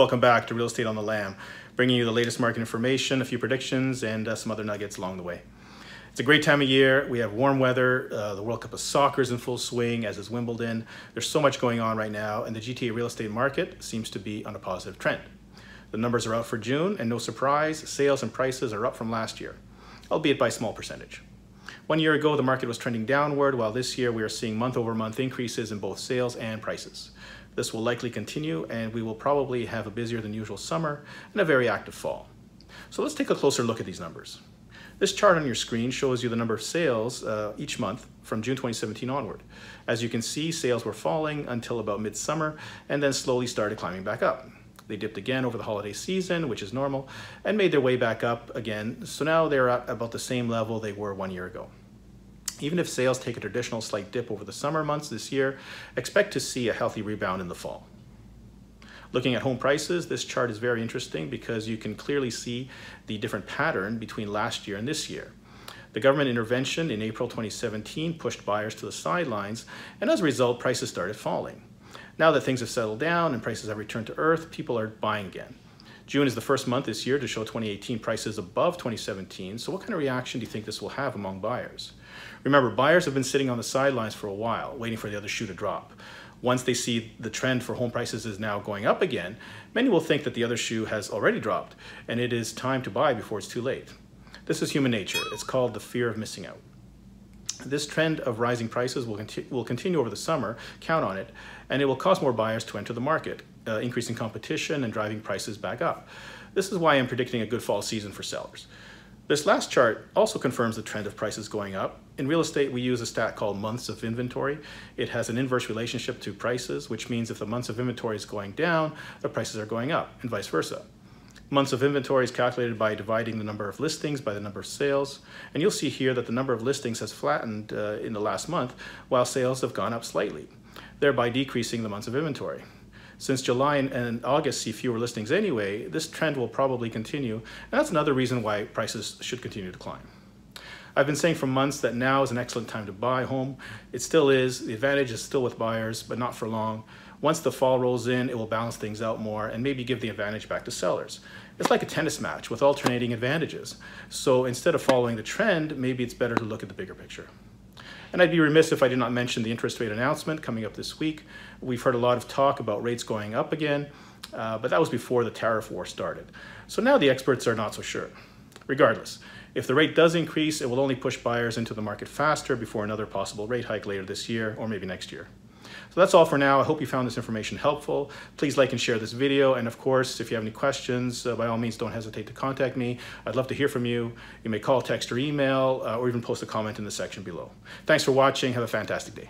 Welcome back to Real Estate on the Lam, bringing you the latest market information, a few predictions, and uh, some other nuggets along the way. It's a great time of year. We have warm weather. Uh, the World Cup of Soccer is in full swing, as is Wimbledon. There's so much going on right now, and the GTA real estate market seems to be on a positive trend. The numbers are out for June, and no surprise, sales and prices are up from last year, albeit by a small percentage. One year ago, the market was trending downward, while this year we are seeing month over month increases in both sales and prices. This will likely continue, and we will probably have a busier than usual summer and a very active fall. So let's take a closer look at these numbers. This chart on your screen shows you the number of sales uh, each month from June 2017 onward. As you can see, sales were falling until about midsummer and then slowly started climbing back up. They dipped again over the holiday season, which is normal, and made their way back up again. So now they're at about the same level they were one year ago. Even if sales take a traditional slight dip over the summer months this year, expect to see a healthy rebound in the fall. Looking at home prices, this chart is very interesting because you can clearly see the different pattern between last year and this year. The government intervention in April 2017 pushed buyers to the sidelines, and as a result, prices started falling. Now that things have settled down and prices have returned to earth, people are buying again. June is the first month this year to show 2018 prices above 2017, so what kind of reaction do you think this will have among buyers? Remember, buyers have been sitting on the sidelines for a while, waiting for the other shoe to drop. Once they see the trend for home prices is now going up again, many will think that the other shoe has already dropped and it is time to buy before it's too late. This is human nature. It's called the fear of missing out. This trend of rising prices will, conti will continue over the summer, count on it, and it will cause more buyers to enter the market, uh, increasing competition and driving prices back up. This is why I'm predicting a good fall season for sellers. This last chart also confirms the trend of prices going up. In real estate, we use a stat called months of inventory. It has an inverse relationship to prices, which means if the months of inventory is going down, the prices are going up, and vice versa. Months of inventory is calculated by dividing the number of listings by the number of sales. And you'll see here that the number of listings has flattened uh, in the last month, while sales have gone up slightly, thereby decreasing the months of inventory. Since July and August see fewer listings anyway, this trend will probably continue, and that's another reason why prices should continue to climb. I've been saying for months that now is an excellent time to buy a home. It still is. The advantage is still with buyers, but not for long. Once the fall rolls in, it will balance things out more and maybe give the advantage back to sellers. It's like a tennis match with alternating advantages. So instead of following the trend, maybe it's better to look at the bigger picture. And I'd be remiss if I did not mention the interest rate announcement coming up this week. We've heard a lot of talk about rates going up again, uh, but that was before the tariff war started. So now the experts are not so sure. Regardless, if the rate does increase, it will only push buyers into the market faster before another possible rate hike later this year or maybe next year. So that's all for now. I hope you found this information helpful. Please like and share this video. And of course, if you have any questions, uh, by all means, don't hesitate to contact me. I'd love to hear from you. You may call, text, or email, uh, or even post a comment in the section below. Thanks for watching. Have a fantastic day.